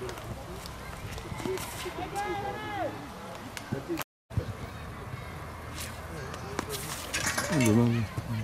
Thank you.